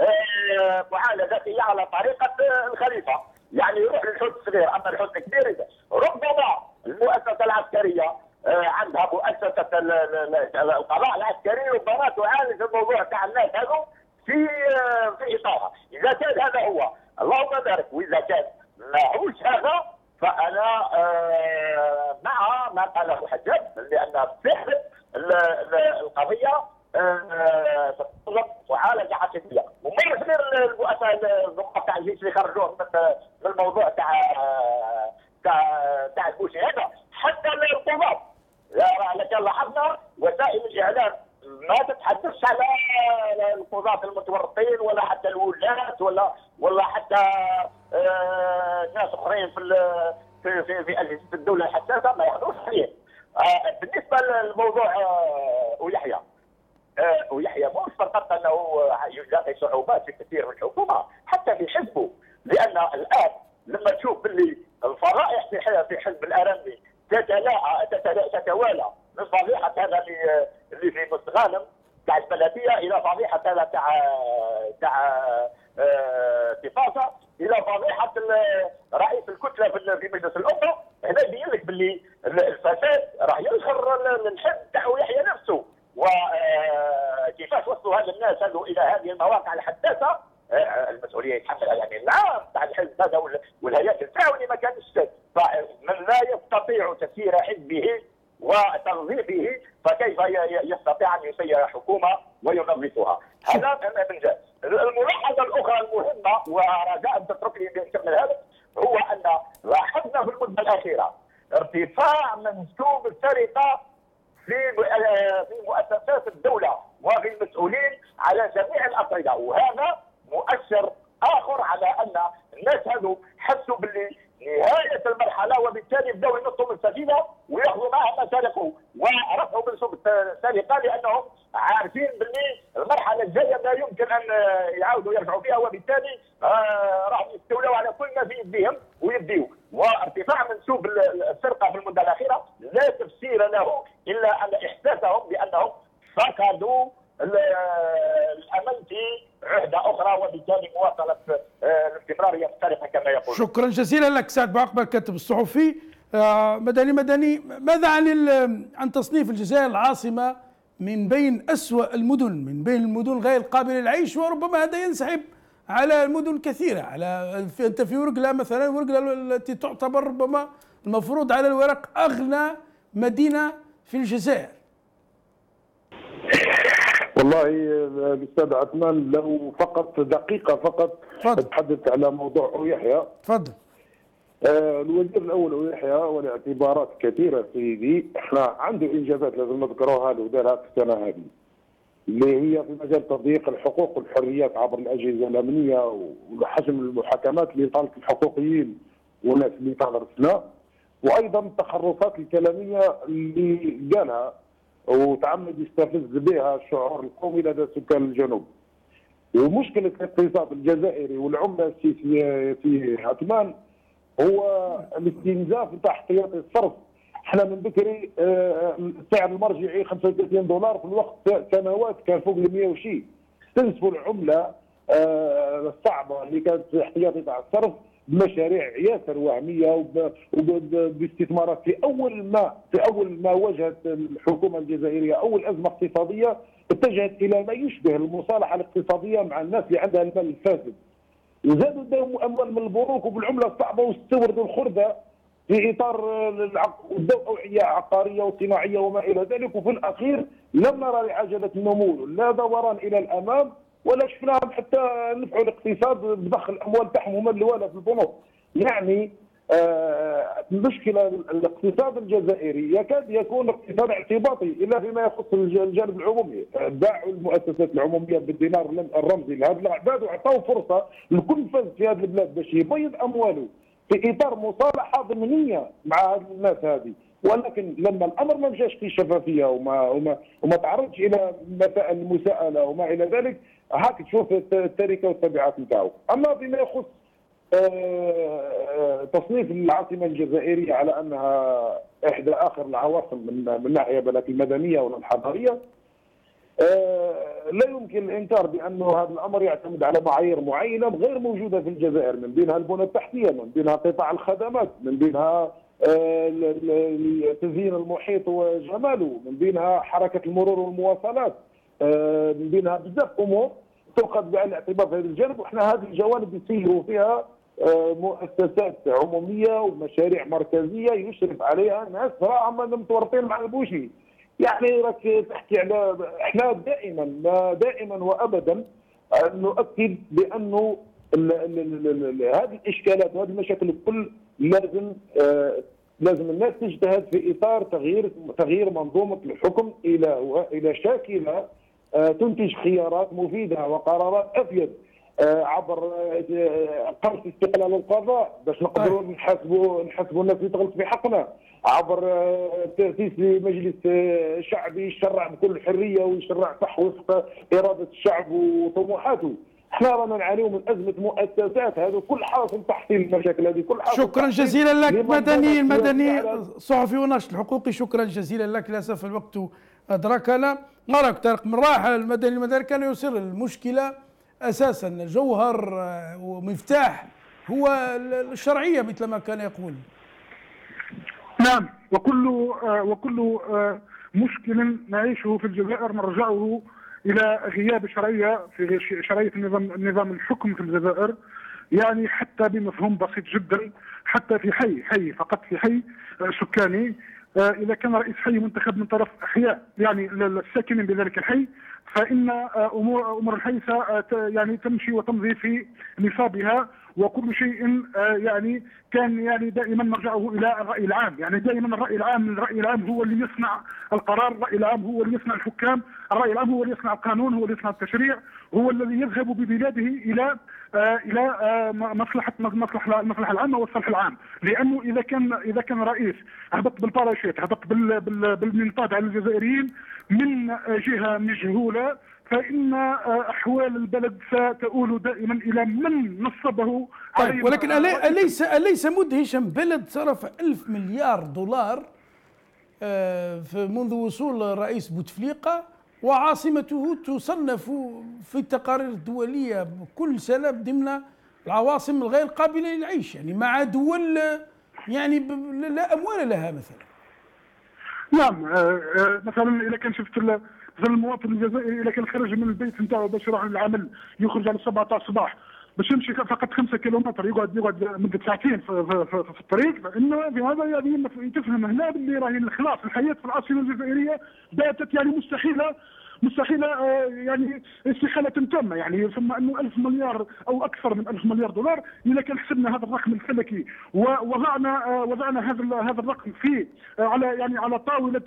آه، معالجته على طريقة آه، الخليفة. يعني يروح للحوت الصغير. أما الحوت الكبير ربما المؤسسة العسكرية آه، عندها مؤسسة ال- ال- ال- القضاء العسكري ربما تعالج الموضوع تاع الناس هذو في في إطارها. إذا كان هذا هو اللهم بارك. وإذا كان ماهوش هذا فأنا آه، مع ما قاله حجاب لأن فعلا القضية آه، تتطلب معالجه عسكريه وما غير البؤساء الضباط تاع الجيش اللي خرجوه من الموضوع تاع تاع تاع الكوشي هذا حتى من القضاة لكن لاحظنا وسائل الإعلام ما تتحدث على القضاة المتورطين ولا حتى الولاة ولا ولا حتى آه، ناس أخرين في في في, في اجهزه الدولة. الحساسه ما ياخذوش عليه. آه، بالنسبة للموضوع آه، ويحيى. ويحيى مش فقط أنه يلاقي صعوبات في كثير من الحكومة حتى في حزبه. لأن الآن لما تشوف باللي الفضائح في حزب الأرمي تتلاعى تتوالى من فضيحه هذا اللي اللي في مستغانم تاع البلدية إلى فضيحه هذا تاع تاع آه، تفاصة إلى ال- رئيس الكتلة في مجلس الامه هنا يبين لك باللي ال- الفساد راح ينخر ال- الحزب تاعو يحيى نفسه وكيفاش وصلوا هذا الناس إلى هذه المواقع الحساسه آه، المسؤولية يتحملها يعني العام تاع الحزب هذا وال- والهياكل تاعو اللي ما كانش من لا يستطيع تسيير حزبه وتنظيفه فكيف يستطيع أن يسير حكومة وينظفها؟ هذا من جهه. الملاحظة الأخرى المهمة ورجاء ان تتركني نكمل هذا هو أن لاحظنا في المدة الأخيرة ارتفاع منسوب السرقة في آه، في مؤسسات الدولة وفي المسؤولين على جميع الاصعده وهذا مؤشر اخر على ان الناس هذو حسوا باللي نهايه المرحله وبالتالي بداوا ينطوا من السفينه وياخذوا معها ما سرقوا ورفعوا منسوب السرقه لانهم عارفين باللي المرحله الجايه لا يمكن ان آه، يعاودوا يرجعوا فيها وبالتالي آه، راح يستولوا على كل ما في يديهم ويديوا وارتفاع منسوب ال- ال- السرقه في المده الاخيره لا تفسير له الا ان احساسهم بانهم فقدوا ال- الامل في عهده أخرى وبالتالي مواصله آه، الاستمراريه في السرقه كما يقول شكرا جزيلا لك سعد بوعقبه الكاتب الصحفي. آه، مدني مدني ماذا عن عن تصنيف الجزائر العاصمة من بين أسوأ المدن من بين المدن غير القابله للعيش؟ وربما هذا ينسحب على المدن كثيرة على في أنت في ورقلة مثلا ورقلة التي تعتبر ربما المفروض على الورق أغنى مدينة في الجزائر. والله الاستاذ عثمان لو فقط دقيقة فقط. أتحدث على موضوع يحيى. تفضل. آه، الوزير الأول يحيى ولاعتبارات كثيرة سيدي إحنا عنده انجازات لازم نذكروها له دارها في السنة هذه. اللي هي في مجال تضييق الحقوق والحريات عبر الأجهزة الأمنية وحجم المحاكمات لاطاله الحقوقيين والناس اللي تعرفنا وأيضا التخرصات الكلامية اللي قالها وتعمد يستفز بها الشعور القومي لدى سكان الجنوب. ومشكلة الاقتصاد الجزائري والعملة السياسيه في عثمان هو الاستنزاف نتاع احتياطي الصرف. إحنا من بكري آه، السعر المرجعي 35 دولار في الوقت سنوات كان فوق ال 100 وشيء استنزفوا العملة آه، الصعبة اللي كانت احتياطي تاع الصرف. بمشاريع ياسر وهمية وب- وب- باستثمارات في أول ما في أول ما واجهت الحكومة الجزائرية أول أزمة اقتصادية اتجهت إلى ما يشبه المصالحة الاقتصادية مع الناس اللي عندها المال الفاسد. وزادوا داو أموال من البنوك وبالعمله الصعبه واستوردوا الخردة في إطار التوعيه عقارية وصناعية وما إلى ذلك. وفي الأخير لم نرى لعجله النمو لا دوران إلى الأمام ولا شفناهم حتى نفعوا الاقتصاد بضخ الأموال تاعهم هما اللي والة في البنوك. يعني آه، المشكلة الاقتصاد الجزائري يكاد يكون اقتصاد اعتباطي إلا فيما يخص الج- الجانب العمومي. باعوا المؤسسات العمومية بالدينار الرم- الرمزي لهذا العباد وعطاوا فرصة لكل فز في هذه البلاد باش يبيض أمواله في إطار مصالحة ضمنية مع الناس هذه. ولكن لما الأمر ما مشاش في شفافيه وما وما وما تعرضش إلى المساءله وما إلى ذلك هاك تشوف الت- التركة والتبعات نتاعو. أما فيما يخص آه، تصنيف العاصمة الجزائرية على أنها إحدى آخر العواصم من من ناحية بلد المدنية ولا الحضارية آه، لا يمكن الإنكار بأنه هذا الأمر يعتمد على معايير معينة غير موجودة في الجزائر من بينها البنى التحتية من بينها قطاع الخدمات من بينها آه، التزيين المحيط وجماله من بينها حركة المرور والمواصلات آه، من بينها بزاف أمور. تؤخذ بعين الاعتبار في هذا الجانب وإحنا هذه الجوانب يسيروا فيها آه، مؤسسات عمومية ومشاريع مركزية يشرف عليها ناس راهم متورطين مع البوشي. يعني راك تحكي على إحنا دائما ما دائما وابدا آه، نؤكد بأنه هذه الإشكالات وهذه المشاكل الكل لازم آه، لازم الناس تجتهد في إطار تغيير تغيير منظومة الحكم إلى إلى شاكلة تنتج خيارات مفيدة وقرارات أفيد آه، عبر آه، قرص استقلال القضاء باش نقدروا نحاسبوا نحاسبوا الناس اللي تغلط في حقنا عبر آه، تأسيس مجلس شعبي يشرع بكل حرية ويشرع صح وفق إرادة الشعب وطموحاته. إحنا رانا نعانيو من أزمة مؤسسات هذا كل حاصل تحصيل المشاكل هذه كل حاصل شكرا جزيلا لك مدني المدني صحفي وناشط الحقوقي شكرا جزيلا لك للاسف الوقت ادركنا نراك طارق من راحه المدني المدني كان يصير المشكلة أساسا. جوهر آه، ومفتاح هو الشرعية مثل ما كان يقول. نعم. وكل آه، وكل آه، مشكل نعيشه في الجزائر نرجعه إلى غياب الشرعيه في شرعية النظام نظام الحكم في الجزائر. يعني حتى بمفهوم بسيط جدا حتى في حي حي فقط في حي سكاني. إذا كان رئيس حي منتخب من طرف احياء يعني الساكنين بذلك الحي فإن أمور أمور الحي يعني تمشي وتمضي في نصابها وكل شيء آه، يعني كان يعني دائما نرجعه إلى الرأي العام، يعني دائما الرأي العام الرأي العام هو اللي يصنع القرار، الرأي العام هو اللي يصنع الحكام، الرأي العام هو اللي يصنع القانون، هو اللي يصنع التشريع، هو الذي يذهب ببلاده إلى آه، إلى آه، مصلحة مصلحة المصلحه العامة والصالح العام، لأنه إذا كان إذا كان رئيس هبط بالباراشوت هبط بالمنطاد على الجزائريين من جهة مجهولة فإن آه، أحوال البلد ستؤول دائما إلى من نصبه طيب ولكن أليس أليس مدهشا؟ بلد صرف ألف مليار دولار آه، منذ وصول الرئيس بوتفليقة. وعاصمته تصنف في التقارير الدولية كل سنة ضمن العواصم الغير قابلة للعيش يعني مع دول يعني لا أموال لها مثلا. نعم آه، مثلا إذا كان شفت مثلا المواطن الجزائري إذا كان خرج من البيت نتاعو باش يروح للعمل يخرج على 7 تاع الصباح باش يمشي فقط 5 كيلومتر يقعد يقعد مده ساعتين في, في, في, في الطريق. فإنه في هذا يعني تفهم هنا باللي راهي خلاص الحياة في العاصمة الجزائرية باتت يعني مستحيلة. مستحيل آه، يعني استحالة تامة. يعني ثم أنه 1000 مليار أو أكثر من 1000 مليار دولار اذا كان حسبنا هذا الرقم الفلكي. ووضعنا آه، وضعنا هذا هذا الرقم في آه، على يعني على طاولة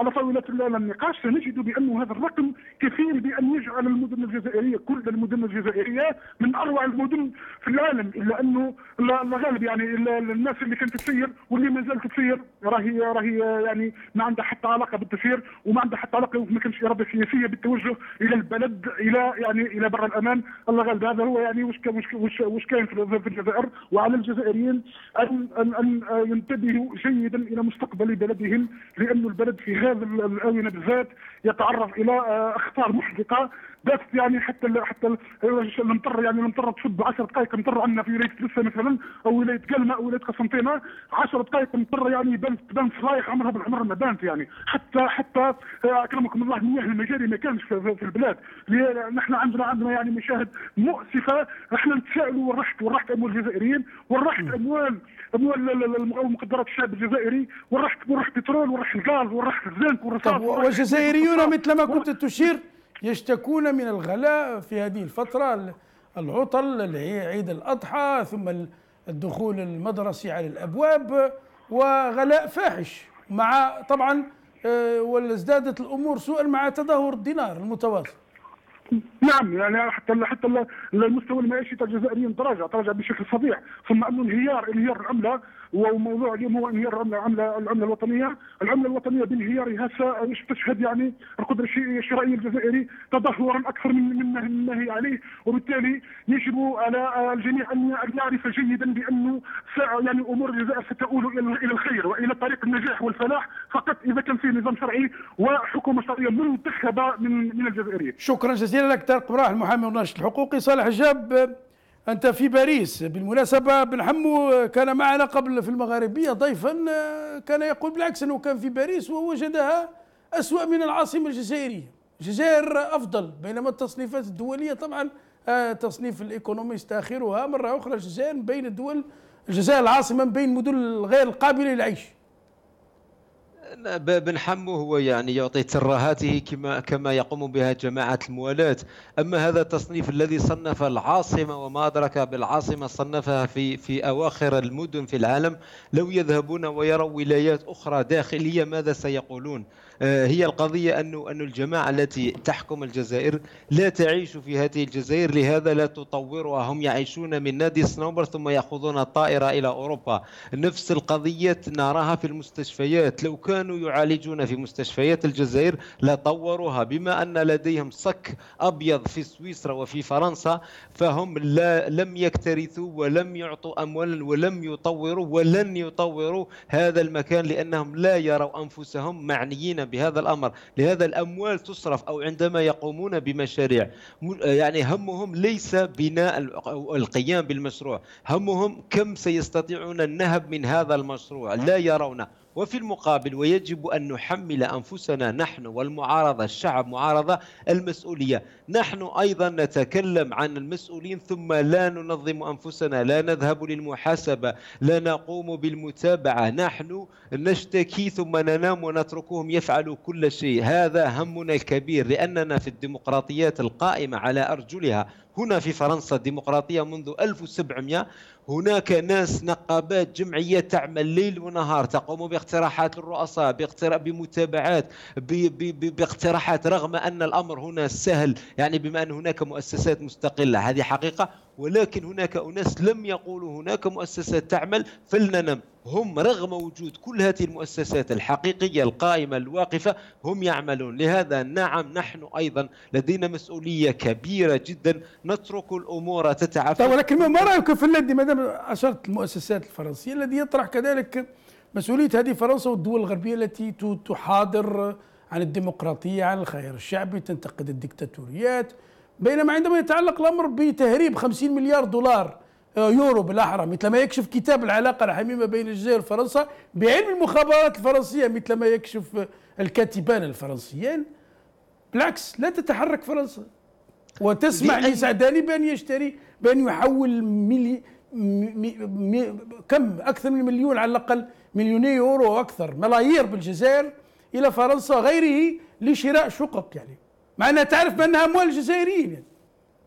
على طاولة النقاش. سنجد بانه هذا الرقم كفيل بأن يجعل المدن الجزائرية كل المدن الجزائرية من أروع المدن في العالم. إلا أنه الغالب يعني الناس اللي كانت تسير واللي ما زالت تسير راهي راهي يعني ما عندها حتى علاقة بالتسيير وما عندها حتى علاقة وما كانش إرادة السياسيه بالتوجه إلى البلد إلى يعني إلى بر الأمان. الله غالب هذا هو يعني وش وش وش كاين في الجزائر؟ وعلى الجزائريين ان ان أن ينتبهوا جيدا إلى مستقبل بلدهم لأن البلد في هذه الآونة بالذات يتعرض إلى أخطار محدقة. بس يعني حتى ال حتى المطر يعني المطر تصب 10 دقائق مطر عندنا في ولايه تلسه مثلا أو ولايه كلمه أو ولايه قسنطينة 10 دقائق مطر يعني بان تبان صلايح عمرها بالعمر ما بانت يعني. حتى حتى أكرمكم الله مياه المجاري ما كانش في, في البلاد. نحن عندنا عندنا يعني مشاهد مؤسفة. إحنا نتسائلوا وين رحت وين رحت أموال الجزائريين وين رحت اموال أموال مقدرات الشعب الجزائري وين رحت وين رحت بترول وين رحت الغاز وين رحت الزنك والرصاص والجزائريون مثل ما كنت تشير؟ يشتكون من الغلاء في هذه الفترة العطل اللي هي عيد الأضحى ثم الدخول المدرسي على الأبواب وغلاء فاحش مع طبعا آه، وازدادت الأمور سوءا مع تدهور الدينار المتواصل. نعم يعني حتى حتى المستوى المعيشي تاع الجزائريين تراجع تراجع بشكل فظيع. ثم انه انهيار انهيار العملة وموضوع اليوم هو انهيار العمله العمله الوطنية، العملة الوطنية بانهيارها تشهد يعني القدرة الشرائية الجزائري تدهورا أكثر من مما هي عليه، وبالتالي يجب على الجميع أن يعرف جيدا بانه يعني أمور الجزائر ستؤول إلى الخير وإلى طريق النجاح والفلاح فقط إذا كان فيه نظام شرعي وحكومة شرعية منتخبة من من الجزائريين. شكرا جزيلا لك طارق براح المحامي والناشط الحقوقي صالح جاب أنت في باريس بالمناسبة بن حمو كان معنا قبل في المغاربية ضيفا كان يقول بالعكس أنه كان في باريس ووجدها أسوأ من العاصمة الجزائرية. الجزائر أفضل بينما التصنيفات الدولية طبعا آه، تصنيف الإيكونوميست آخرها مرة أخرى الجزائر بين الدول الجزائر العاصمة بين المدن غير القابلة للعيش. بن حمو هو يعني يعطي ترهاته كما كما يقوم بها جماعة الموالاة. أما هذا التصنيف الذي صنف العاصمة وما أدرك بالعاصمة صنفها في في أواخر المدن في العالم لو يذهبون ويروا ولايات أخرى داخلية ماذا سيقولون؟ هي القضية أن أن الجماعة التي تحكم الجزائر لا تعيش في هذه الجزائر لهذا لا تطورها. هم يعيشون من نادي الصنوبر ثم يأخذون الطائرة إلى أوروبا. نفس القضية نراها في المستشفيات. لو كانوا يعالجون في مستشفيات الجزائر لطوروها. بما أن لديهم صك أبيض في سويسرا وفي فرنسا فهم لا لم يكترثوا ولم يعطوا أموالا ولم يطوروا ولن يطوروا هذا المكان لأنهم لا يروا أنفسهم معنيين بهذا الأمر لهذا الأموال تصرف أو عندما يقومون بمشاريع. يعني همهم ليس بناء القيام بالمشروع همهم كم سيستطيعون النهب من هذا المشروع. لا يرون. وفي المقابل ويجب أن نحمل أنفسنا نحن والمعارضة الشعب معارضة المسؤولية. نحن أيضا نتكلم عن المسؤولين ثم لا ننظم أنفسنا لا نذهب للمحاسبة لا نقوم بالمتابعة. نحن نشتكي ثم ننام ونتركهم يفعلوا كل شيء. هذا همنا الكبير لأننا في الديمقراطيات القائمة على أرجلها. هنا في فرنسا ديمقراطية منذ 1700 هناك ناس نقابات جمعيات تعمل ليل ونهار تقوم باقتراحات الرؤساء بمتابعات باقتراحات رغم أن الأمر هنا سهل يعني بما أن هناك مؤسسات مستقلة هذه حقيقة ولكن هناك أناس لم يقولوا هناك مؤسسات تعمل فلننم. هم رغم وجود كل هذه المؤسسات الحقيقية القائمة الواقفة هم يعملون. لهذا نعم نحن أيضا لدينا مسؤولية كبيرة جدا. نترك الأمور تتعافى طيب ولكن ما رأيك في الذي ما دام أشرت المؤسسات الفرنسية الذي يطرح كذلك مسؤولية هذه فرنسا والدول الغربية التي تحاضر عن الديمقراطية عن الخير الشعبي تنتقد الدكتاتوريات بينما عندما يتعلق الأمر بتهريب 50 مليار دولار يورو بالاحرى مثل ما يكشف كتاب العلاقة الحميمه بين الجزائر وفرنسا بعلم المخابرات الفرنسية مثل ما يكشف الكاتبان الفرنسيين. بالعكس لا تتحرك فرنسا. وتسمح لسعداني بأن يشتري بأن يحول ملي مي مي كم؟ أكثر من مليون على الأقل مليوني يورو وأكثر ملايير بالجزائر إلى فرنسا غيره لشراء شقق يعني. مع انها تعرف بأنها أموال الجزائريين يعني.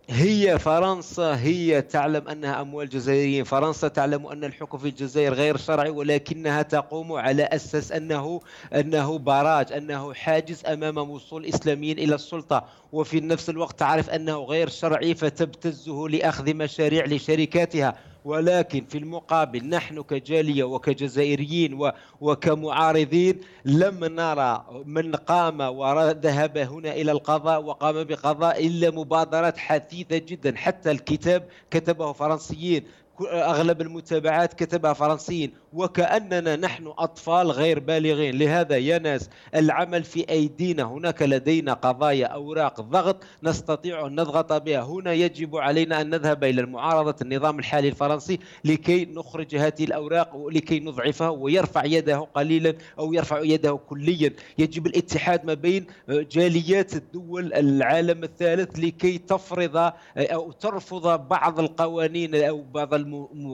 هي فرنسا هي تعلم أنها أموال جزائريين، فرنسا تعلم أن الحكم في الجزائر غير شرعي ولكنها تقوم على أساس أنه أنه براج، أنه حاجز أمام وصول الاسلاميين إلى السلطة، وفي نفس الوقت تعرف أنه غير شرعي فتبتزه لأخذ مشاريع لشركاتها، ولكن في المقابل نحن كجالية وكجزائريين وكمعارضين لم نرى من قام وذهب هنا إلى القضاء وقام بقضاء إلا مبادرات حثيثة جدا. حتى الكتاب كتبه فرنسيين أغلب المتابعات كتبها فرنسيين وكأننا نحن أطفال غير بالغين. لهذا يا ناس العمل في أيدينا هناك لدينا قضايا أوراق ضغط نستطيع أن نضغط بها. هنا يجب علينا أن نذهب إلى المعارضه النظام الحالي الفرنسي لكي نخرج هذه الأوراق ولكي نضعفه ويرفع يده قليلا أو يرفع يده كليا. يجب الاتحاد ما بين جاليات الدول العالم الثالث لكي تفرض أو ترفض بعض القوانين أو بعض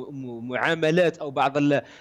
المعاملات أو بعض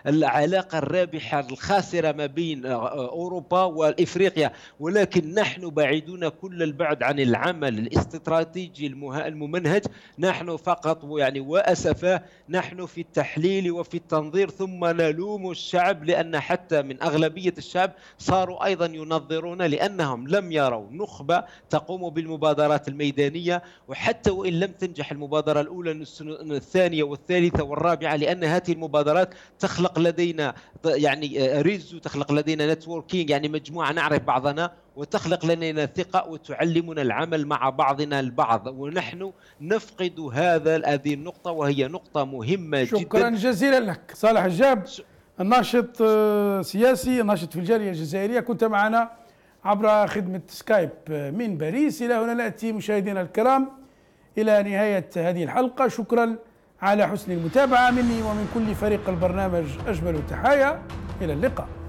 العلاقة الرابحة الخاسرة ما بين أوروبا وإفريقيا. ولكن نحن بعيدون كل البعد عن العمل الاستراتيجي الممنهج. نحن فقط يعني واسفا نحن في التحليل وفي التنظير ثم نلوم الشعب لأن حتى من أغلبية الشعب صاروا أيضا ينظرون لأنهم لم يروا نخبة تقوم بالمبادرات الميدانية. وحتى وإن لم تنجح المبادرة الأولى الثانية والثالثة الثالثة والرابعة لأن هذه المبادرات تخلق لدينا يعني réseau تخلق لدينا networking يعني مجموعة نعرف بعضنا وتخلق لدينا ثقة وتعلمنا العمل مع بعضنا البعض. ونحن نفقد هذا هذه النقطة وهي نقطة مهمة شكرا جدا. شكرا جزيلا لك. صالح الجاب الناشط آه، سياسي ناشط في الجالية الجزائرية. كنت معنا عبر خدمة سكايب آه، من باريس. إلى هنا نأتي مشاهدينا الكرام إلى نهاية هذه الحلقة. شكرا على حسن المتابعة مني ومن كل فريق البرنامج أجمل التحايا. إلى اللقاء.